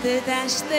The daste